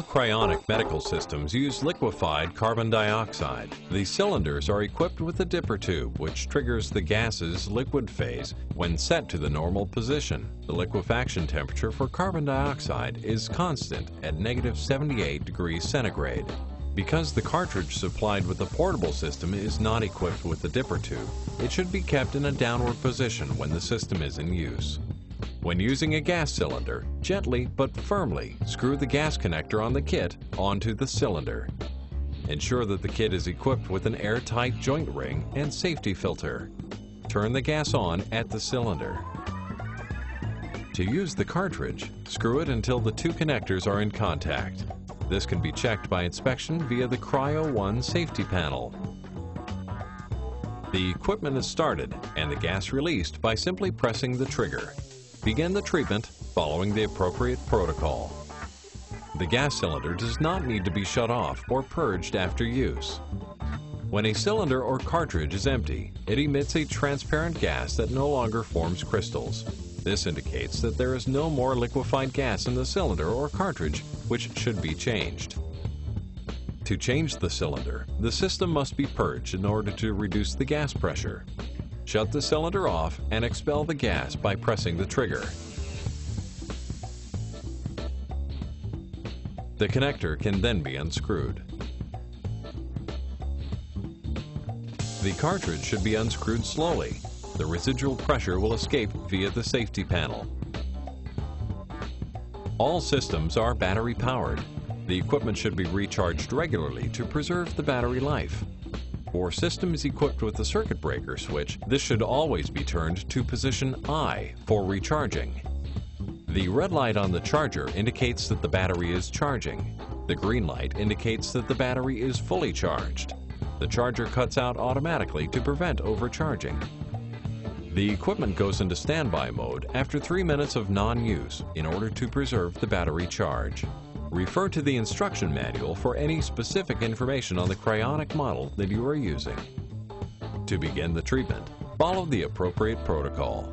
cryonic medical systems use liquefied carbon dioxide. The cylinders are equipped with a dipper tube which triggers the gas's liquid phase when set to the normal position. The liquefaction temperature for carbon dioxide is constant at negative 78 degrees centigrade. Because the cartridge supplied with the portable system is not equipped with the dipper tube, it should be kept in a downward position when the system is in use. When using a gas cylinder, gently but firmly screw the gas connector on the kit onto the cylinder. Ensure that the kit is equipped with an airtight joint ring and safety filter. Turn the gas on at the cylinder. To use the cartridge, screw it until the two connectors are in contact. This can be checked by inspection via the Cryo 1 safety panel. The equipment is started and the gas released by simply pressing the trigger. Begin the treatment following the appropriate protocol. The gas cylinder does not need to be shut off or purged after use. When a cylinder or cartridge is empty, it emits a transparent gas that no longer forms crystals. This indicates that there is no more liquefied gas in the cylinder or cartridge, which should be changed. To change the cylinder, the system must be purged in order to reduce the gas pressure. Shut the cylinder off and expel the gas by pressing the trigger. The connector can then be unscrewed. The cartridge should be unscrewed slowly. The residual pressure will escape via the safety panel. All systems are battery powered. The equipment should be recharged regularly to preserve the battery life. For is equipped with a circuit breaker switch, this should always be turned to position I for recharging. The red light on the charger indicates that the battery is charging. The green light indicates that the battery is fully charged. The charger cuts out automatically to prevent overcharging. The equipment goes into standby mode after three minutes of non-use in order to preserve the battery charge. Refer to the instruction manual for any specific information on the cryonic model that you are using. To begin the treatment, follow the appropriate protocol.